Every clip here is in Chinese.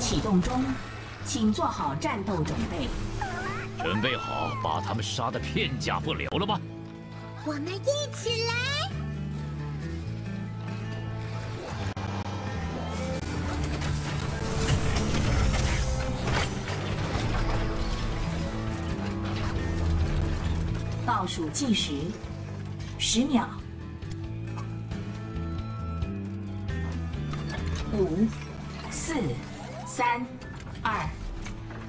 启动中，请做好战斗准备。准备好把他们杀得片甲不留了吗？我们一起来！倒数计时，十秒，三、二、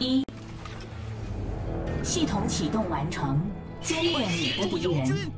一，系统启动完成，歼灭你的敌人。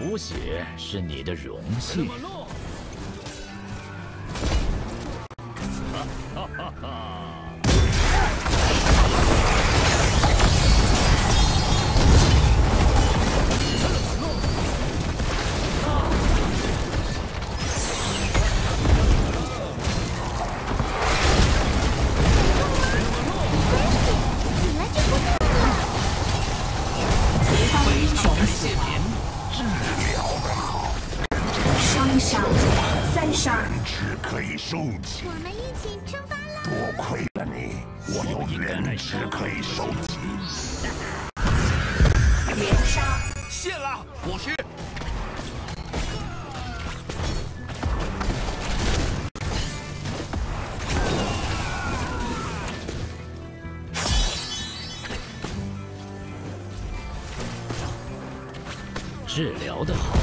补血是你的荣幸。连杀，谢了，我去。治疗的好，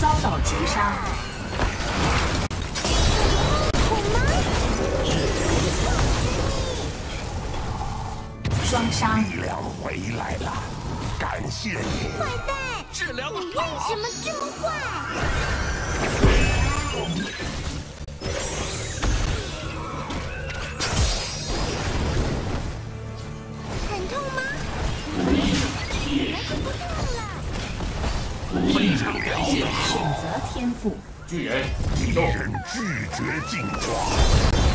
遭到击杀，双杀。力量回来了，感谢你。坏蛋，治疗的你为什么这么坏？很痛吗？非常感谢。选择天赋，巨人，敌人拒绝进化，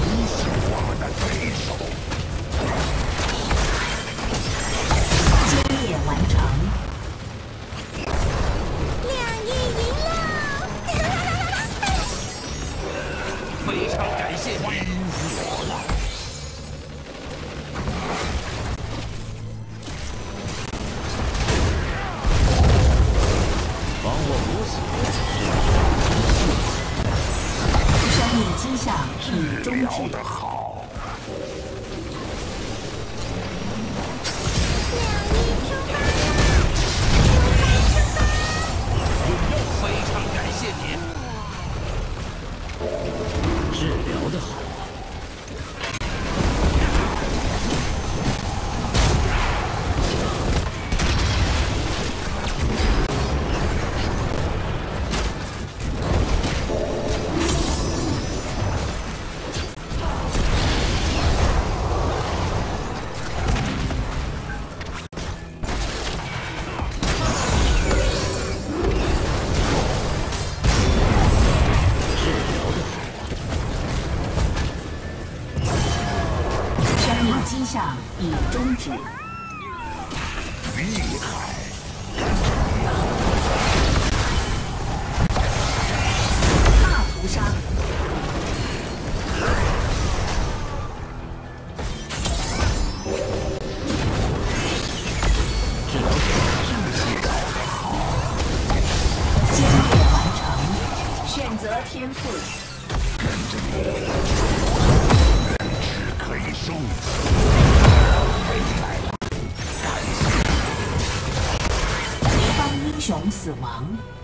你是我们的对手。歼灭完成。亮翼赢了！非常感谢厉害大屠杀只能完成选择天赋。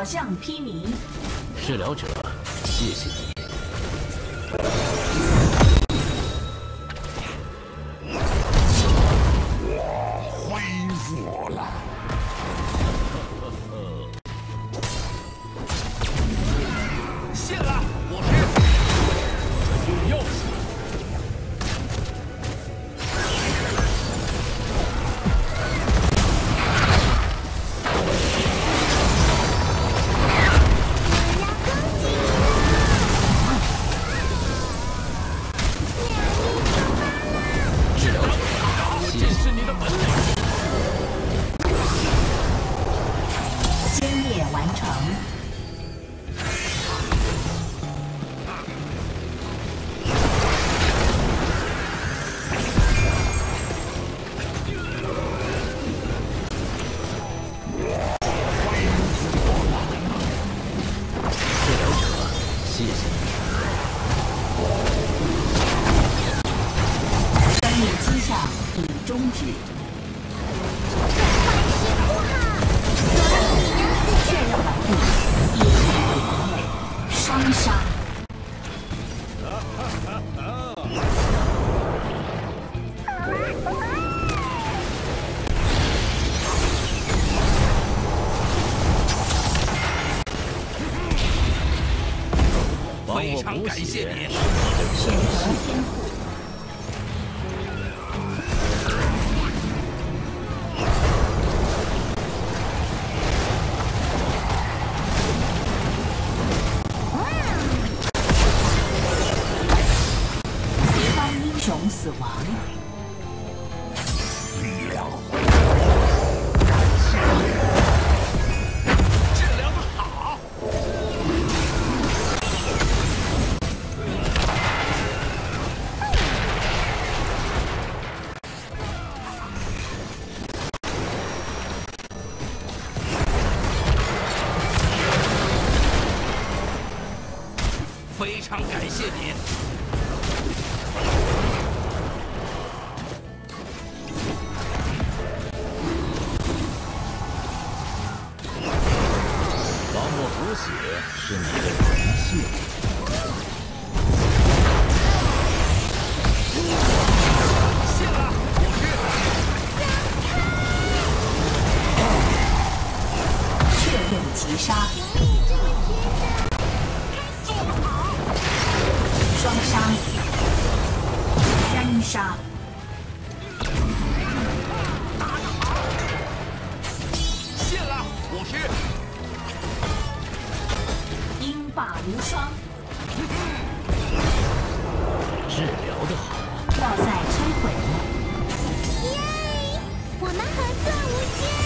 所向披靡，治疗者，谢谢你。感谢你。选择天赋。死亡，力量谢谢。无双。治疗的好。要塞摧毁了。耶！我们合作无间。